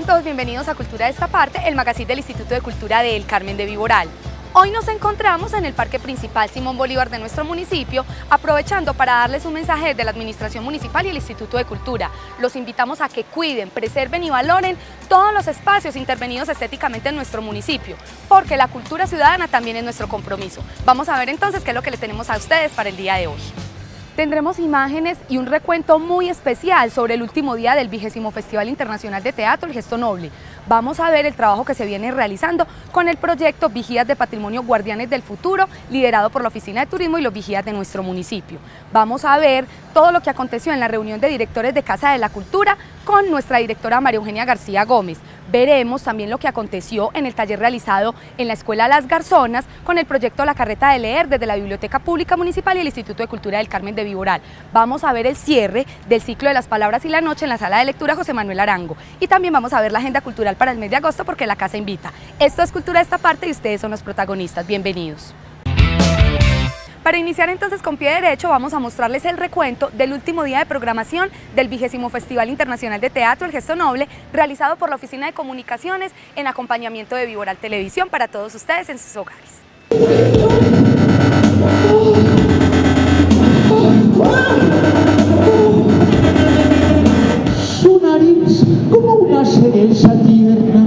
Sean todos bienvenidos a Cultura de esta parte, el magazine del Instituto de Cultura del Carmen de Viboral. Hoy nos encontramos en el Parque Principal Simón Bolívar de nuestro municipio, aprovechando para darles un mensaje de la Administración Municipal y el Instituto de Cultura. Los invitamos a que cuiden, preserven y valoren todos los espacios intervenidos estéticamente en nuestro municipio, porque la cultura ciudadana también es nuestro compromiso. Vamos a ver entonces qué es lo que le tenemos a ustedes para el día de hoy. Tendremos imágenes y un recuento muy especial sobre el último día del vigésimo Festival Internacional de Teatro El Gesto Noble. Vamos a ver el trabajo que se viene realizando con el proyecto Vigías de Patrimonio Guardianes del Futuro, liderado por la Oficina de Turismo y los vigías de nuestro municipio. Vamos a ver todo lo que aconteció en la reunión de directores de Casa de la Cultura con nuestra directora María Eugenia García Gómez veremos también lo que aconteció en el taller realizado en la Escuela Las Garzonas con el proyecto La Carreta de Leer desde la Biblioteca Pública Municipal y el Instituto de Cultura del Carmen de Viboral. Vamos a ver el cierre del ciclo de las palabras y la noche en la sala de lectura José Manuel Arango. Y también vamos a ver la agenda cultural para el mes de agosto porque la casa invita. Esto es Cultura esta parte y ustedes son los protagonistas. Bienvenidos. Para iniciar entonces con pie derecho vamos a mostrarles el recuento del último día de programación del vigésimo Festival Internacional de Teatro El Gesto Noble realizado por la Oficina de Comunicaciones en acompañamiento de Viboral Televisión para todos ustedes en sus hogares. Cereza tierna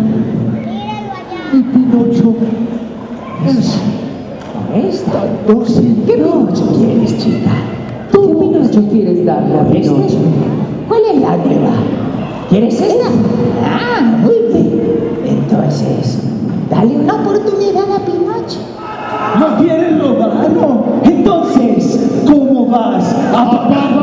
y Pinocho es esta dócil. ¿Qué Pinocho quieres, chica? Tú. ¿Qué Pinocho quieres darle a. Pinocho? ¿Cuál es la nueva? ¿Quieres esta? Ah, muy bien. Entonces, dale una oportunidad a Pinocho. ¿No quieres robarlo? Entonces, ¿cómo vas a pagar?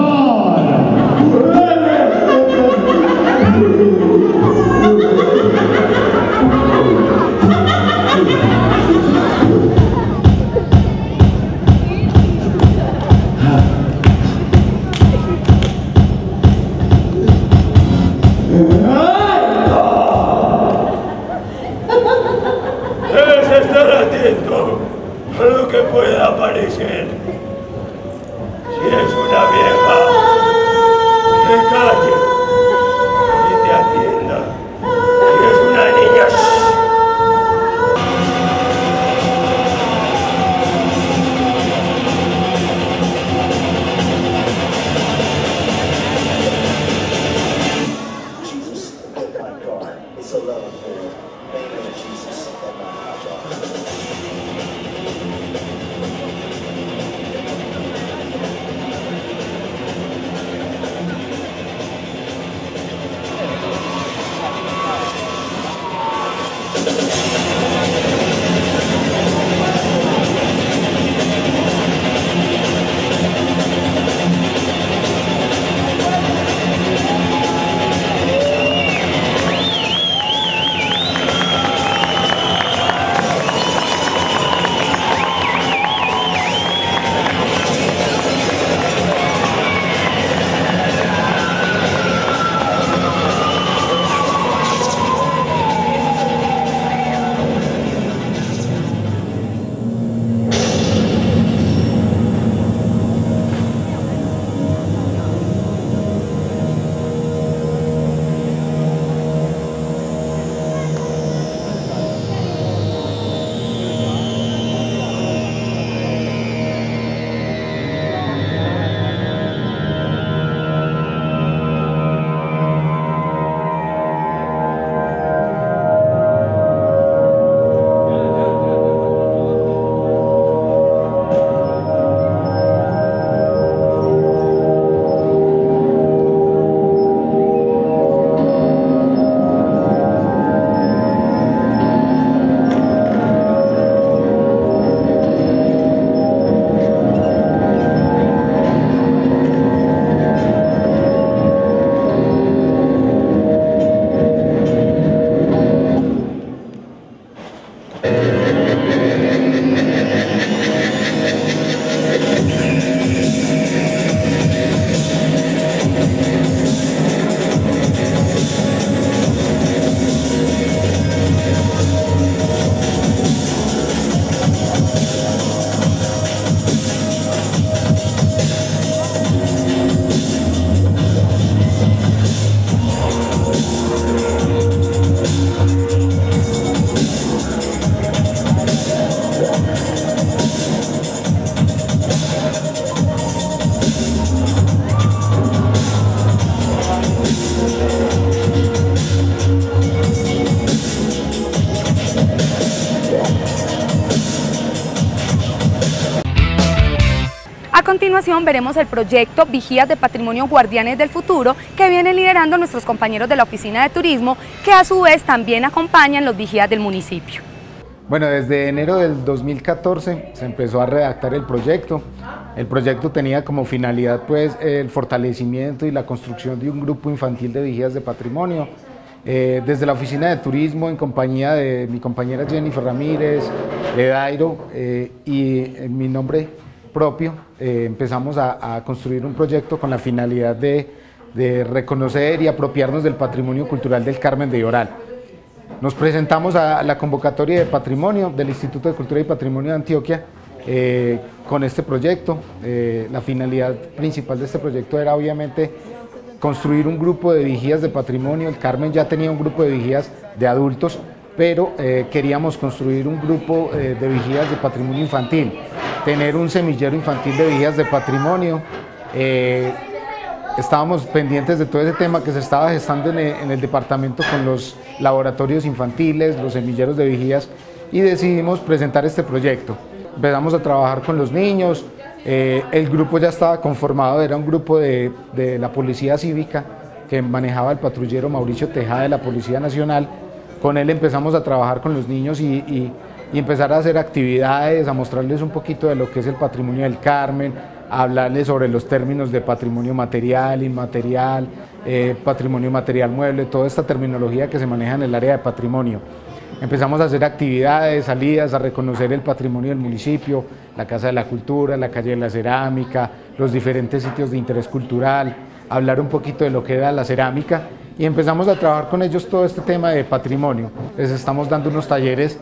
Veremos el proyecto Vigías de Patrimonio Guardianes del Futuro que vienen liderando nuestros compañeros de la Oficina de Turismo que a su vez también acompañan los vigías del municipio. Bueno, desde enero del 2014 se empezó a redactar el proyecto. El proyecto tenía como finalidad pues el fortalecimiento y la construcción de un grupo infantil de vigías de patrimonio. Eh, desde la oficina de turismo en compañía de mi compañera Jennifer Ramírez, de Dairo eh, y en mi nombre propio eh, empezamos a, construir un proyecto con la finalidad de, reconocer y apropiarnos del patrimonio cultural del Carmen de Lloral. Nos presentamos a la convocatoria de patrimonio del Instituto de Cultura y Patrimonio de Antioquia eh, con este proyecto. Eh, la finalidad principal de este proyecto era obviamente construir un grupo de vigías de patrimonio. El Carmen ya tenía un grupo de vigías de adultos, pero eh, queríamos construir un grupo de vigías de patrimonio infantil, tener un semillero infantil de vigías de patrimonio estábamos pendientes de todo ese tema que se estaba gestando en el, departamento con los laboratorios infantiles, los semilleros de vigías y decidimos presentar este proyecto. Empezamos a trabajar con los niños, eh, el grupo ya estaba conformado, era un grupo de, la Policía Cívica que manejaba el patrullero Mauricio Tejada de la Policía Nacional. Con él empezamos a trabajar con los niños y empezar a hacer actividades, a mostrarles un poquito de lo que es el patrimonio del Carmen, hablarles sobre los términos de patrimonio material, inmaterial, eh, patrimonio material mueble, toda esta terminología que se maneja en el área de patrimonio. Empezamos a hacer actividades, salidas, a reconocer el patrimonio del municipio, la Casa de la Cultura, la Calle de la Cerámica, los diferentes sitios de interés cultural, hablar un poquito de lo que era la cerámica y empezamos a trabajar con ellos todo este tema de patrimonio. Les estamos dando unos talleres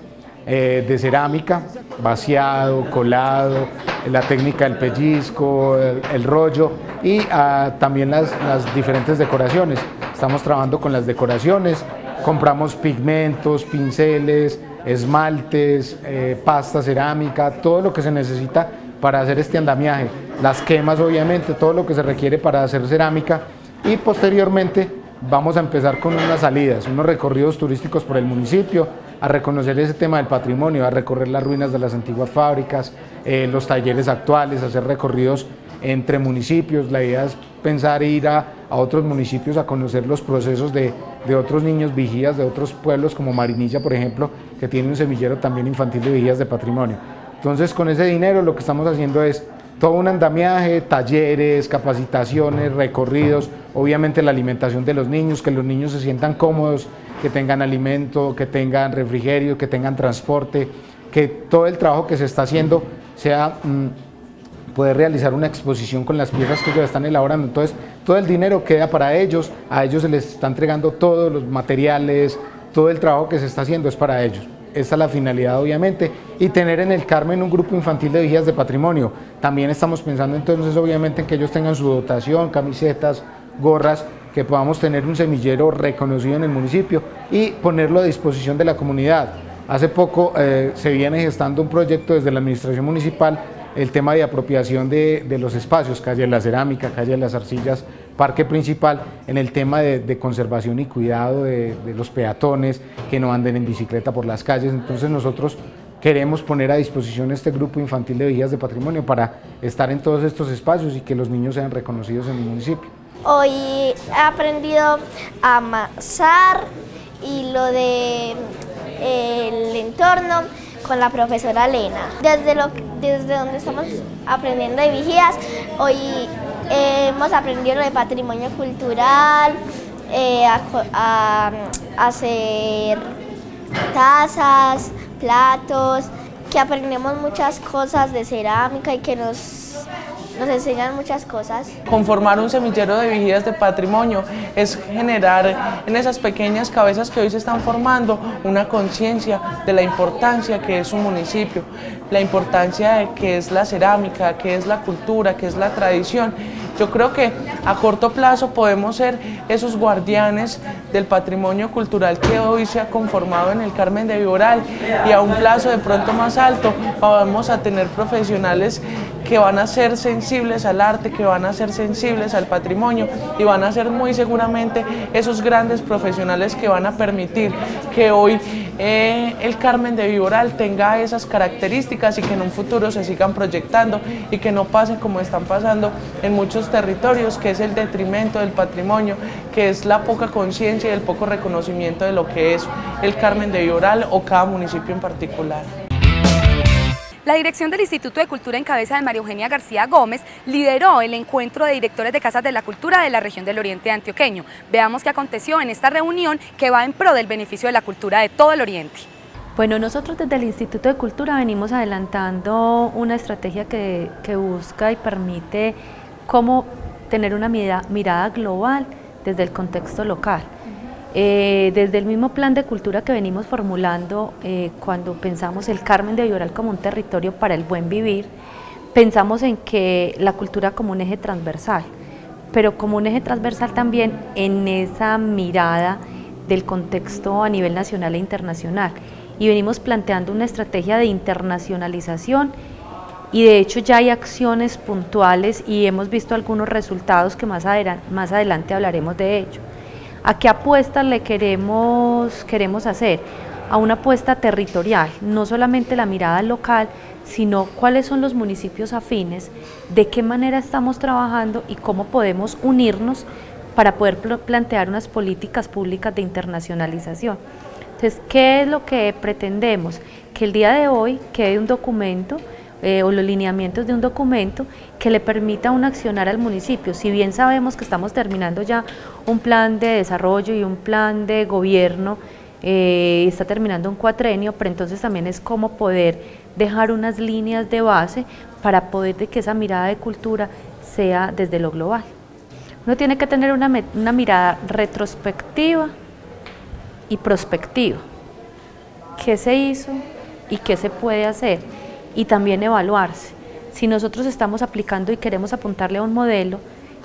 eh, de cerámica, vaciado, colado, la técnica del pellizco, el, rollo y ah, también las, diferentes decoraciones. Estamos trabajando con las decoraciones, compramos pigmentos, pinceles, esmaltes, eh, pasta cerámica, todo lo que se necesita para hacer este andamiaje, las quemas obviamente, todo lo que se requiere para hacer cerámica y posteriormente vamos a empezar con unas salidas, unos recorridos turísticos por el municipio, a reconocer ese tema del patrimonio, a recorrer las ruinas de las antiguas fábricas, eh, los talleres actuales, hacer recorridos entre municipios. La idea es pensar ir a, otros municipios a conocer los procesos de, de, otros niños vigías de otros pueblos como Marinilla, por ejemplo, que tiene un semillero también infantil de vigías de patrimonio. Entonces, con ese dinero lo que estamos haciendo es todo un andamiaje, talleres, capacitaciones, recorridos, obviamente la alimentación de los niños, que los niños se sientan cómodos, que tengan alimento, que tengan refrigerio, que tengan transporte, que todo el trabajo que se está haciendo sea mm, poder realizar una exposición con las piezas que ellos están elaborando. Entonces, todo el dinero queda para ellos, a ellos se les está entregando todos los materiales, todo el trabajo que se está haciendo es para ellos. Esa es la finalidad, obviamente, y tener en el Carmen un grupo infantil de vigías de patrimonio. También estamos pensando entonces, obviamente, en que ellos tengan su dotación, camisetas, gorras, que podamos tener un semillero reconocido en el municipio y ponerlo a disposición de la comunidad. Hace poco eh, se viene gestando un proyecto desde la administración municipal, el tema de apropiación de, los espacios, calle de la cerámica, calle de las arcillas, parque principal, en el tema de, conservación y cuidado de, los peatones que no anden en bicicleta por las calles. Entonces nosotros queremos poner a disposición este grupo infantil de vigías de patrimonio para estar en todos estos espacios y que los niños sean reconocidos en el municipio. Hoy he aprendido a amasar y lo de el entorno con la profesora Elena. Desde, lo, desde donde estamos aprendiendo de vigías, hoy hemos aprendido de patrimonio cultural, eh, a, hacer tazas, platos, que aprendemos muchas cosas de cerámica y que nos nos enseñan muchas cosas. Conformar un semillero de vigías de patrimonio es generar en esas pequeñas cabezas que hoy se están formando una conciencia de la importancia que es un municipio, la importancia de que es la cerámica, que es la cultura, que es la tradición yo creo que a corto plazo podemos ser esos guardianes del patrimonio cultural que hoy se ha conformado en el Carmen de Viboral. Y a un plazo de pronto más alto vamos a tener profesionales que van a ser sensibles al arte, que van a ser sensibles al patrimonio y van a ser muy seguramente esos grandes profesionales que van a permitir que hoy eh, el Carmen de Viboral tenga esas características y que en un futuro se sigan proyectando y que no pase como están pasando en muchos territorios, que es el detrimento del patrimonio, que es la poca conciencia y el poco reconocimiento de lo que es el Carmen de Viboral o cada municipio en particular. La dirección del Instituto de Cultura en cabeza de María Eugenia García Gómez lideró el encuentro de directores de casas de la cultura de la región del Oriente Antioqueño. Veamos qué aconteció en esta reunión que va en pro del beneficio de la cultura de todo el Oriente. Bueno, nosotros desde el Instituto de Cultura venimos adelantando una estrategia que, que busca y permite cómo tener una mirada global desde el contexto local. Eh, desde el mismo plan de cultura que venimos formulando eh, cuando pensamos el Carmen de Viboral como un territorio para el buen vivir, pensamos en que la cultura como un eje transversal, pero como un eje transversal también en esa mirada del contexto a nivel nacional e internacional. Y venimos planteando una estrategia de internacionalización y de hecho ya hay acciones puntuales y hemos visto algunos resultados que más, más adelante hablaremos de ello. ¿A qué apuesta le queremos, queremos hacer? A una apuesta territorial, no solamente la mirada local, sino cuáles son los municipios afines, de qué manera estamos trabajando y cómo podemos unirnos para poder plantear unas políticas públicas de internacionalización. Entonces, ¿qué es lo que pretendemos? Que el día de hoy quede un documento eh, o los lineamientos de un documento que le permita un accionar al municipio. Si bien sabemos que estamos terminando ya un plan de desarrollo y un plan de gobierno, eh, está terminando un cuatrenio, pero entonces también es cómo poder dejar unas líneas de base para poder de que esa mirada de cultura sea desde lo global. Uno tiene que tener una mirada retrospectiva y prospectiva. ¿Qué se hizo y qué se puede hacer? Y también evaluarse. Si nosotros estamos aplicando y queremos apuntarle a un modelo,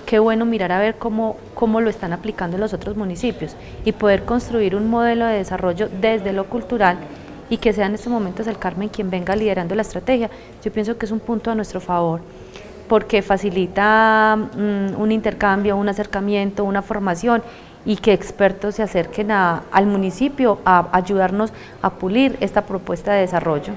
qué bueno mirar a ver cómo, cómo lo están aplicando en los otros municipios y poder construir un modelo de desarrollo desde lo cultural y que sea en estos momentos el Carmen quien venga liderando la estrategia. Yo pienso que es un punto a nuestro favor porque facilita mm, un intercambio, un acercamiento, una formación y que expertos se acerquen al municipio a ayudarnos a pulir esta propuesta de desarrollo.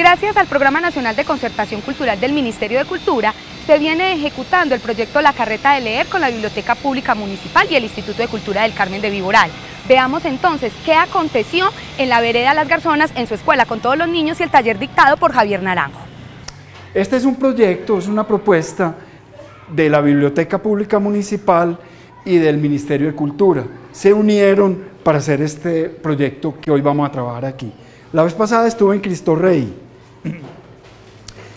Gracias al Programa Nacional de Concertación Cultural del Ministerio de Cultura, se viene ejecutando el proyecto La Carreta de Leer con la Biblioteca Pública Municipal y el Instituto de Cultura del Carmen de Viboral. Veamos entonces qué aconteció en la vereda Las Garzonas en su escuela con todos los niños y el taller dictado por Javier Naranjo. Este es un proyecto, es una propuesta de la Biblioteca Pública Municipal y del Ministerio de Cultura. Se unieron para hacer este proyecto que hoy vamos a trabajar aquí. La vez pasada estuve en Cristo Rey,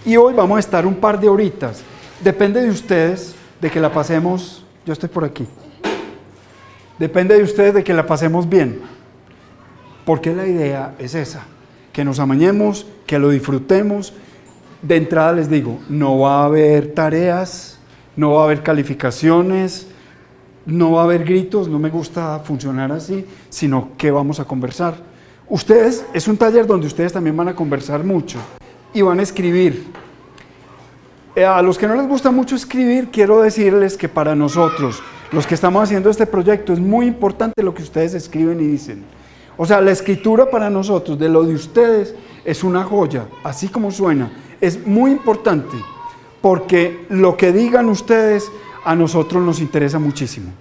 y hoy vamos a estar un par de horitas. Depende de ustedes de que la pasemos, yo estoy por aquí. Depende de ustedes de que la pasemos bien. Porque la idea es esa, que nos amañemos, que lo disfrutemos. De entrada les digo, no va a haber tareas, no va a haber calificaciones, no va a haber gritos, no me gusta funcionar así, sino que vamos a conversar Ustedes, es un taller donde ustedes también van a conversar mucho y van a escribir. Eh, a los que no les gusta mucho escribir, quiero decirles que para nosotros, los que estamos haciendo este proyecto, es muy importante lo que ustedes escriben y dicen. O sea, la escritura para nosotros, de lo de ustedes, es una joya, así como suena. Es muy importante porque lo que digan ustedes a nosotros nos interesa muchísimo.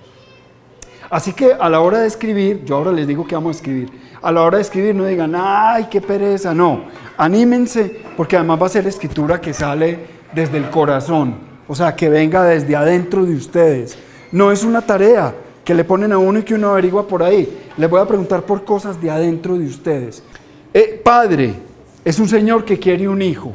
Así que a la hora de escribir, yo ahora les digo que vamos a escribir, a la hora de escribir no digan, ay, qué pereza, no, anímense, porque además va a ser escritura que sale desde el corazón, o sea, que venga desde adentro de ustedes. No es una tarea que le ponen a uno y que uno averigua por ahí. Les voy a preguntar por cosas de adentro de ustedes. Eh, padre es un señor que quiere un hijo.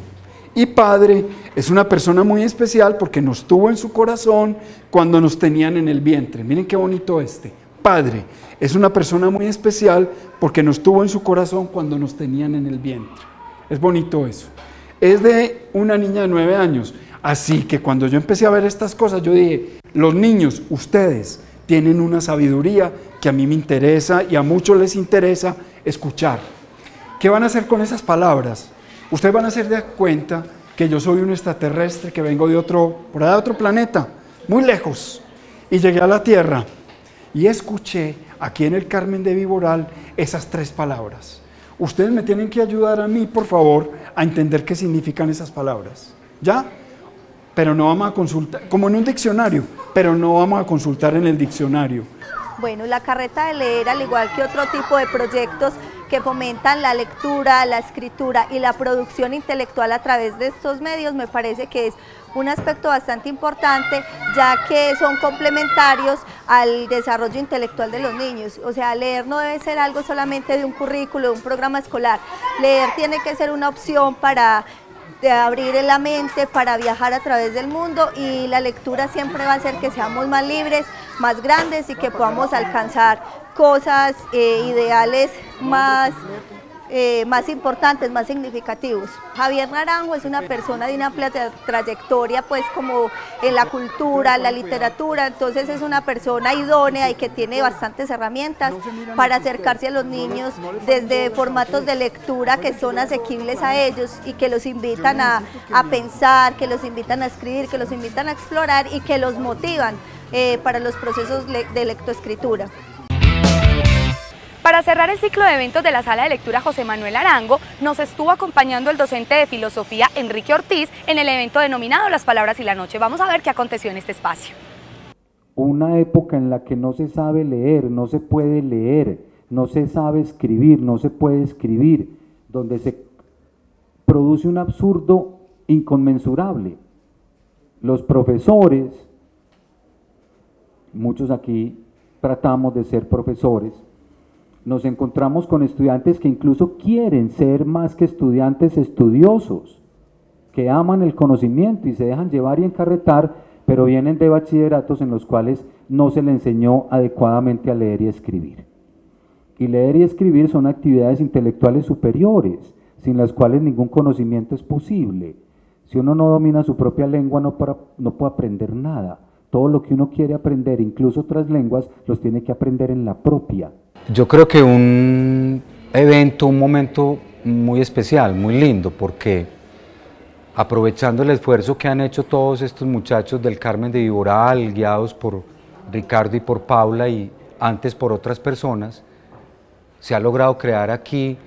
Y Padre es una persona muy especial porque nos tuvo en su corazón cuando nos tenían en el vientre. Miren qué bonito este. Padre es una persona muy especial porque nos tuvo en su corazón cuando nos tenían en el vientre. Es bonito eso. Es de una niña de nueve años. Así que cuando yo empecé a ver estas cosas, yo dije, los niños, ustedes tienen una sabiduría que a mí me interesa y a muchos les interesa escuchar. ¿Qué van a hacer con esas palabras? Ustedes van a hacer de cuenta que yo soy un extraterrestre, que vengo de otro, por allá de otro planeta, muy lejos, y llegué a la Tierra y escuché aquí en el Carmen de Viboral esas tres palabras. Ustedes me tienen que ayudar a mí, por favor, a entender qué significan esas palabras. ¿Ya? Pero no vamos a consultar, como en un diccionario, pero no vamos a consultar en el diccionario. Bueno, la carreta de leer, al igual que otro tipo de proyectos, que fomentan la lectura, la escritura y la producción intelectual a través de estos medios, me parece que es un aspecto bastante importante, ya que son complementarios al desarrollo intelectual de los niños. O sea, leer no debe ser algo solamente de un currículo, de un programa escolar. Leer tiene que ser una opción para abrir la mente para viajar a través del mundo y la lectura siempre va a hacer que seamos más libres, más grandes y que podamos alcanzar cosas, eh, ideales más, eh, más importantes, más significativos. Javier Naranjo es una persona de una amplia trayectoria, pues como en la cultura, la literatura, entonces es una persona idónea y que tiene bastantes herramientas para acercarse a los niños desde formatos de lectura que son asequibles a ellos y que los invitan a, a pensar, que los invitan a escribir, que los invitan a explorar y que los motivan eh, para los procesos de lectoescritura. Para cerrar el ciclo de eventos de la sala de lectura José Manuel Arango, nos estuvo acompañando el docente de filosofía Enrique Ortiz en el evento denominado Las Palabras y la Noche. Vamos a ver qué aconteció en este espacio. Una época en la que no se sabe leer, no se puede leer, no se sabe escribir, no se puede escribir, donde se produce un absurdo inconmensurable. Los profesores, muchos aquí tratamos de ser profesores, nos encontramos con estudiantes que incluso quieren ser más que estudiantes estudiosos, que aman el conocimiento y se dejan llevar y encarretar, pero vienen de bachilleratos en los cuales no se le enseñó adecuadamente a leer y escribir. Y leer y escribir son actividades intelectuales superiores, sin las cuales ningún conocimiento es posible. Si uno no domina su propia lengua no, no puede aprender nada. Todo lo que uno quiere aprender, incluso otras lenguas, los tiene que aprender en la propia. Yo creo que un evento, un momento muy especial, muy lindo, porque aprovechando el esfuerzo que han hecho todos estos muchachos del Carmen de Viboral, guiados por Ricardo y por Paula y antes por otras personas, se ha logrado crear aquí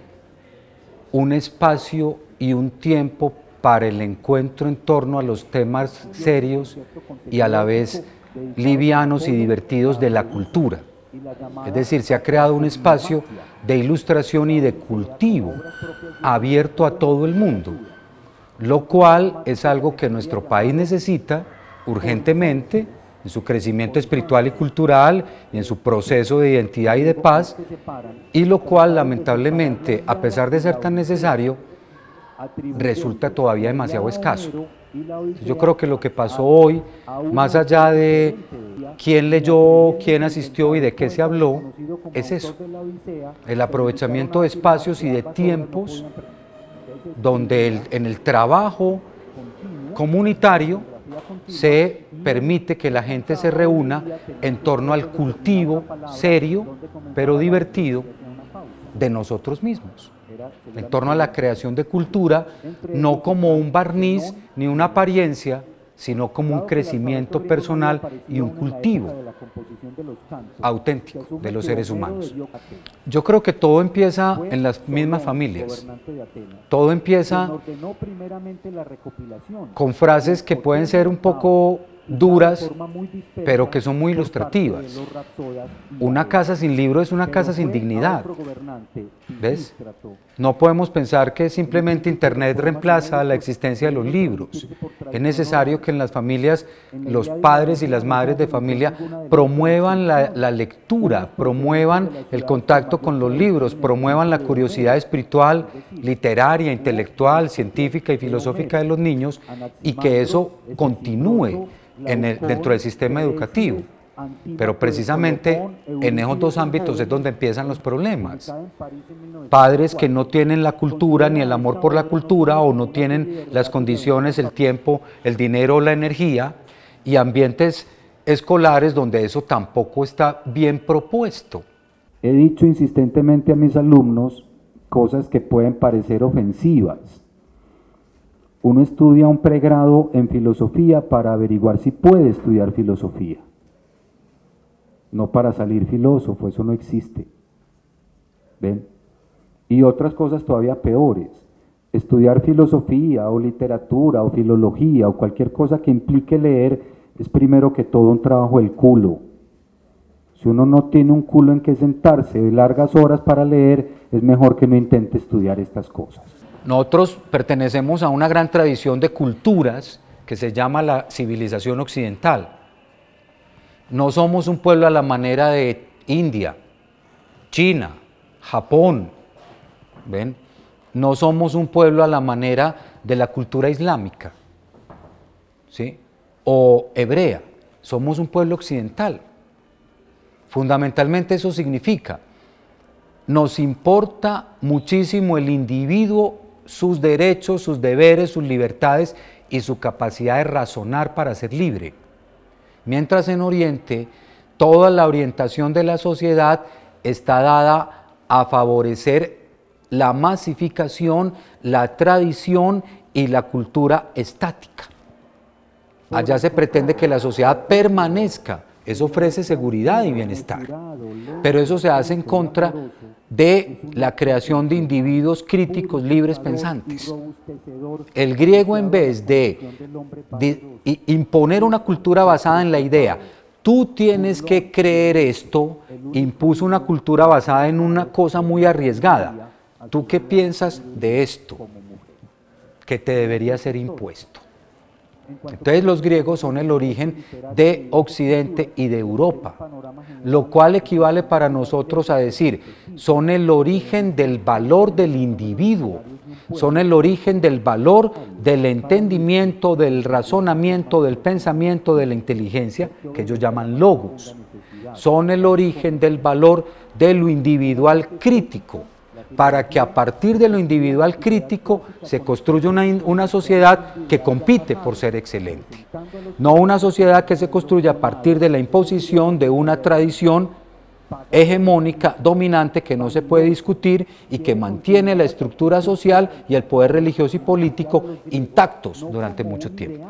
un espacio y un tiempo para el encuentro en torno a los temas serios y a la vez livianos y divertidos de la cultura. Es decir, se ha creado un espacio de ilustración y de cultivo abierto a todo el mundo, lo cual es algo que nuestro país necesita urgentemente en su crecimiento espiritual y cultural y en su proceso de identidad y de paz, y lo cual lamentablemente, a pesar de ser tan necesario, resulta todavía demasiado escaso. Yo creo que lo que pasó hoy, más allá de quién leyó, quién asistió y de qué se habló, es eso, el aprovechamiento de espacios y de tiempos donde en el trabajo comunitario se permite que la gente se reúna en torno al cultivo serio, pero divertido, de nosotros mismos en torno a la creación de cultura, no como un barniz ni una apariencia, sino como un crecimiento personal y un cultivo auténtico de los seres humanos. Yo creo que todo empieza en las mismas familias. Todo empieza con frases que pueden ser un poco duras, pero que son muy ilustrativas. Una casa sin libro es una casa sin dignidad. ¿Ves? No podemos pensar que simplemente Internet reemplaza la existencia de los libros. Es necesario que en las familias los padres y las madres de familia promuevan la, la lectura, promuevan el contacto con los libros, promuevan la curiosidad espiritual, literaria, intelectual, científica y filosófica de los niños y que eso continúe dentro del sistema educativo. Pero precisamente en esos dos ámbitos es donde empiezan los problemas. Padres que no tienen la cultura ni el amor por la cultura o no tienen las condiciones, el tiempo, el dinero o la energía y ambientes escolares donde eso tampoco está bien propuesto. He dicho insistentemente a mis alumnos cosas que pueden parecer ofensivas Uno estudia un pregrado en filosofía para averiguar si puede estudiar filosofía. No para salir filósofo, eso no existe. ¿Ven? Y otras cosas todavía peores. Estudiar filosofía o literatura o filología o cualquier cosa que implique leer es primero que todo un trabajo del culo. Si uno no tiene un culo en que sentarse largas horas para leer, es mejor que no intente estudiar estas cosas. Nosotros pertenecemos a una gran tradición de culturas que se llama la civilización occidental. No somos un pueblo a la manera de India, China, Japón, ¿ven? No somos un pueblo a la manera de la cultura islámica, ¿sí? O hebrea, somos un pueblo occidental. Fundamentalmente eso significa, nos importa muchísimo el individuo, sus derechos, sus deberes, sus libertades y su capacidad de razonar para ser libre. Mientras en Oriente, toda la orientación de la sociedad está dada a favorecer la masificación, la tradición y la cultura estática. Allá se pretende que la sociedad permanezca eso ofrece seguridad y bienestar. Pero eso se hace en contra de la creación de individuos críticos, libres, pensantes. El griego en vez de, imponer una cultura basada en la idea, tú tienes que creer esto, impuso una cultura basada en una cosa muy arriesgada. ¿Tú qué piensas de esto? Que te debería ser impuesto. Entonces los griegos son el origen de Occidente y de Europa, lo cual equivale para nosotros a decir, son el origen del valor del individuo, son el origen del valor del entendimiento, del razonamiento, del pensamiento, de la inteligencia, que ellos llaman logos. Son el origen del valor de lo individual crítico, para que a partir de lo individual crítico se construya una, sociedad que compite por ser excelente. No una sociedad que se construya a partir de la imposición de una tradición hegemónica, dominante, que no se puede discutir y que mantiene la estructura social y el poder religioso y político intactos durante mucho tiempo.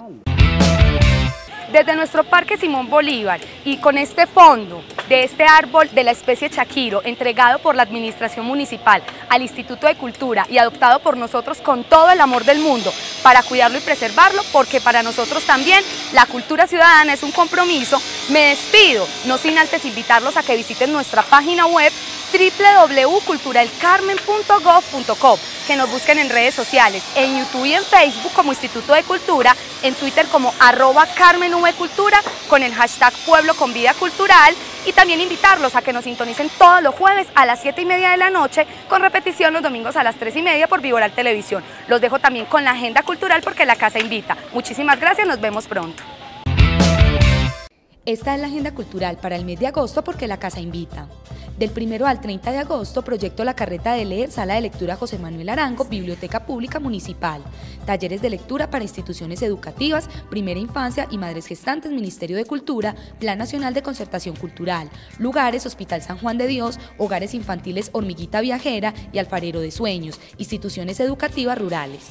Desde nuestro Parque Simón Bolívar y con este fondo de este árbol de la especie Chaquiro, entregado por la Administración Municipal al Instituto de Cultura y adoptado por nosotros con todo el amor del mundo para cuidarlo y preservarlo, porque para nosotros también la cultura ciudadana es un compromiso, me despido, no sin antes invitarlos a que visiten nuestra página web www.culturalcarmen.gov.co, que nos busquen en redes sociales, en YouTube y en Facebook como Instituto de Cultura, en Twitter como arroba Carmen Cultura, con el hashtag Pueblo con Vida Cultural y también invitarlos a que nos sintonicen todos los jueves a las 7 y media de la noche, con repetición los domingos a las 3 y media por Vivoral Televisión. Los dejo también con la agenda cultural porque la casa invita. Muchísimas gracias, nos vemos pronto. Esta es la agenda cultural para el mes de agosto porque la casa invita. Del 1 al 30 de agosto, proyecto La Carreta de Leer, Sala de Lectura José Manuel Arango, Biblioteca Pública Municipal. Talleres de lectura para instituciones educativas, primera infancia y madres gestantes, Ministerio de Cultura, Plan Nacional de Concertación Cultural. Lugares, Hospital San Juan de Dios, Hogares Infantiles Hormiguita Viajera y Alfarero de Sueños, instituciones educativas rurales.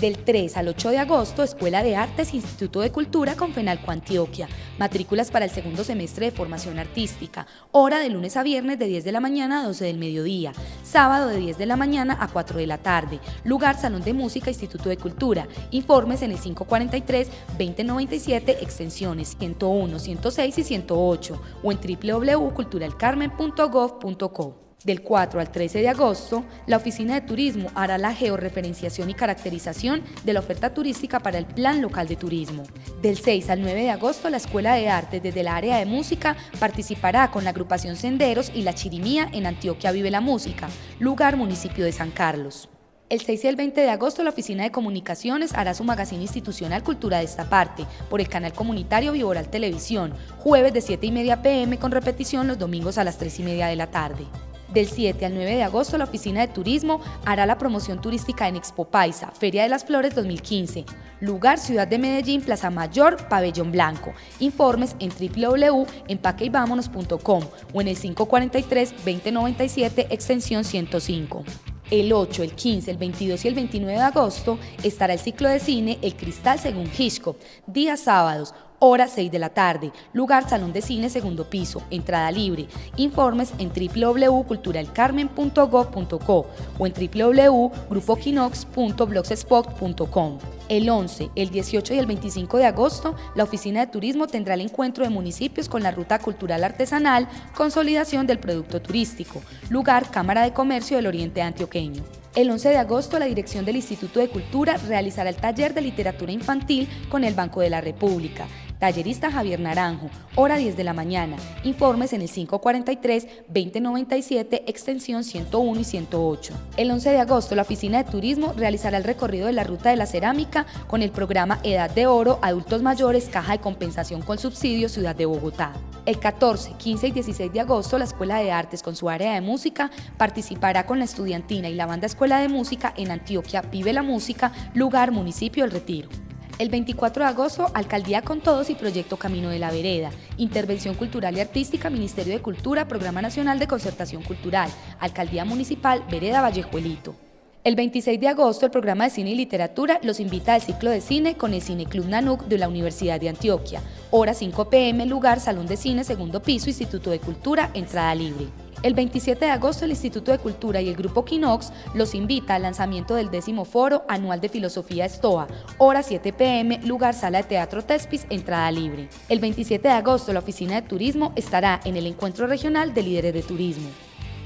Del 3 al 8 de agosto, Escuela de Artes Instituto de Cultura con Fenalco Antioquia. Matrículas para el segundo semestre de formación artística. Hora de lunes a viernes de 10 de la mañana a 12 del mediodía. Sábado de 10 de la mañana a 4 de la tarde. Lugar Salón de Música Instituto de Cultura. Informes en el 543-2097, extensiones 101, 106 y 108 o en www.culturalcarmen.gov.co. Del 4 al 13 de agosto, la Oficina de Turismo hará la georreferenciación y caracterización de la oferta turística para el Plan Local de Turismo. Del 6 al 9 de agosto, la Escuela de Arte desde el área de música participará con la agrupación Senderos y la Chirimía en Antioquia Vive la Música, lugar municipio de San Carlos. El 6 y el 20 de agosto, la Oficina de Comunicaciones hará su magazine institucional Cultura de esta parte por el canal comunitario Viboral Televisión, jueves de 7 y media pm con repetición los domingos a las 3 y media de la tarde. Del 7 al 9 de agosto, la Oficina de Turismo hará la promoción turística en Expo Paisa, Feria de las Flores 2015. Lugar Ciudad de Medellín, Plaza Mayor, Pabellón Blanco. Informes en www.empaqueyvámonos.com o en el 543-2097, extensión 105. El 8, el 15, el 22 y el 29 de agosto estará el ciclo de cine El Cristal según Hitchcock, días sábados, hora 6 de la tarde, lugar Salón de Cine segundo piso, entrada libre. Informes en www.culturalcarmen.gov.co o en www.grupoquinox.blogspot.com. El 11, el 18 y el 25 de agosto, la Oficina de Turismo tendrá el encuentro de municipios con la Ruta Cultural Artesanal, consolidación del producto turístico, lugar Cámara de Comercio del Oriente Antioqueño. El 11 de agosto, la dirección del Instituto de Cultura realizará el taller de literatura infantil con el Banco de la República. Tallerista Javier Naranjo, hora 10 de la mañana. Informes en el 543-2097, extensión 101 y 108. El 11 de agosto, la Oficina de Turismo realizará el recorrido de la Ruta de la Cerámica con el programa Edad de Oro, Adultos Mayores, Caja de Compensación con Subsidio, Ciudad de Bogotá. El 14, 15 y 16 de agosto, la Escuela de Artes con su área de música participará con la estudiantina y la banda Escuela de Música en Antioquia Vive la Música, lugar municipio El Retiro. El 24 de agosto, Alcaldía con Todos y Proyecto Camino de la Vereda. Intervención Cultural y Artística, Ministerio de Cultura, Programa Nacional de Concertación Cultural. Alcaldía Municipal, Vereda Vallejuelito. El 26 de agosto, el programa de cine y literatura los invita al ciclo de cine con el Cine Club Nanuc de la Universidad de Antioquia. Hora 5 pm, lugar Salón de Cine, segundo piso, Instituto de Cultura, entrada libre. El 27 de agosto, el Instituto de Cultura y el Grupo Quinox los invita al lanzamiento del décimo foro anual de Filosofía Estoa, hora 7 pm, lugar Sala de Teatro Tespis, entrada libre. El 27 de agosto, la Oficina de Turismo estará en el Encuentro Regional de Líderes de Turismo.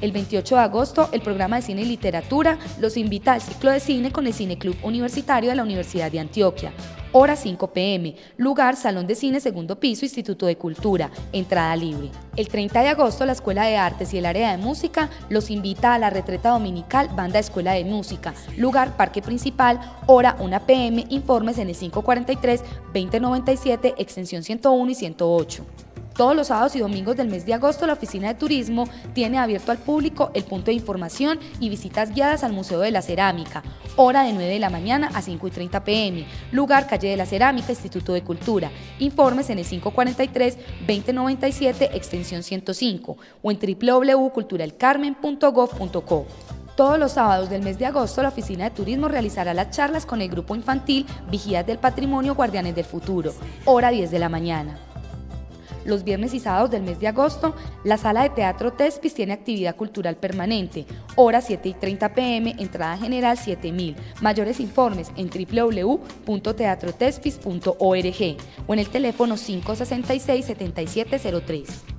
El 28 de agosto, el programa de cine y literatura los invita al ciclo de cine con el Cine Club Universitario de la Universidad de Antioquia. Hora 5 pm, lugar Salón de Cine segundo piso, Instituto de Cultura, entrada libre. El 30 de agosto, la Escuela de Artes y el área de música los invita a la retreta dominical Banda Escuela de Música, lugar Parque Principal, hora 1 pm, informes en el 543-2097, extensión 101 y 108. Todos los sábados y domingos del mes de agosto, la Oficina de Turismo tiene abierto al público el punto de información y visitas guiadas al Museo de la Cerámica, hora de 9 de la mañana a 5 y 30 pm, lugar Calle de la Cerámica, Instituto de Cultura. Informes en el 543-2097, extensión 105 o en www.culturalcarmen.gov.co. Todos los sábados del mes de agosto, la Oficina de Turismo realizará las charlas con el grupo infantil Vigías del Patrimonio Guardianes del Futuro, hora 10 de la mañana. Los viernes y sábados del mes de agosto, la sala de teatro Tespis tiene actividad cultural permanente. Hora 7 y 30 pm, entrada general 7000. Mayores informes en www.teatrotespis.org o en el teléfono 566-7703.